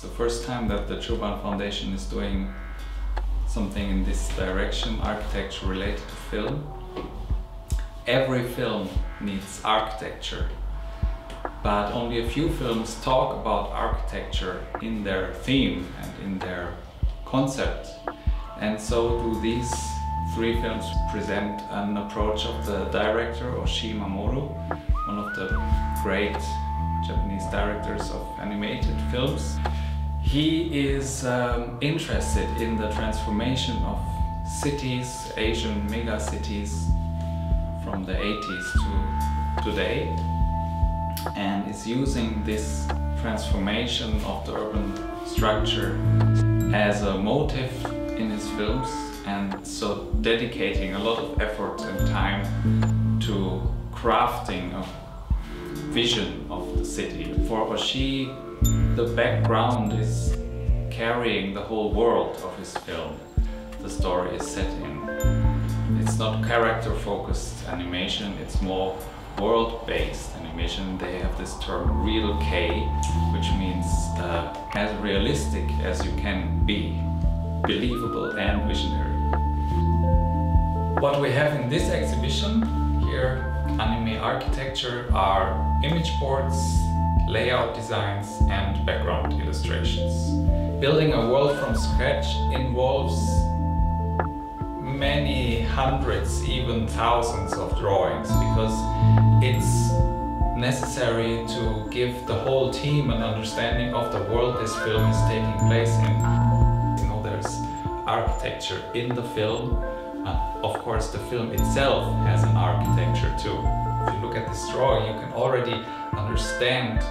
It's the first time that the Tchoban Foundation is doing something in this direction, architecture related to film. Every film needs architecture, but only a few films talk about architecture in their theme and in their concept. And so do these three films present an approach of the director Oshii Mamoru, one of the great Japanese directors of animated films. He is um, interested in the transformation of cities, Asian mega cities from the 80s to today and is using this transformation of the urban structure as a motive in his films and so dedicating a lot of effort and time to crafting a vision of the city. For Oshii, the background is carrying the whole world of his film the story is set in. It's not character focused animation, it's more world based animation. They have this term real K, which means uh, as realistic as you can be, believable and visionary. What we have in this exhibition here, anime architecture, are image boards, layout designs and background illustrations. Building a world from scratch involves many hundreds, even thousands of drawings because it's necessary to give the whole team an understanding of the world this film is taking place in. You know, there's architecture in the film. Uh, of course, the film itself has an architecture too. If you look at this drawing, you can already understand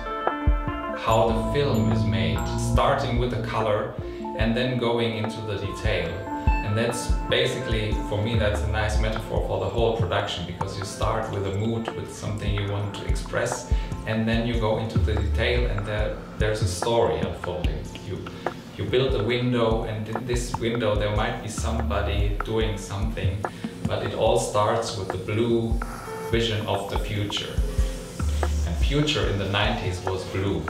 how the film is made, starting with the color and then going into the detail. And that's basically, for me, that's a nice metaphor for the whole production because you start with a mood, with something you want to express, and then you go into the detail and there, there's a story unfolding. You, you build a window and in this window there might be somebody doing something, but it all starts with the blue vision of the future. And future in the 90s was blue.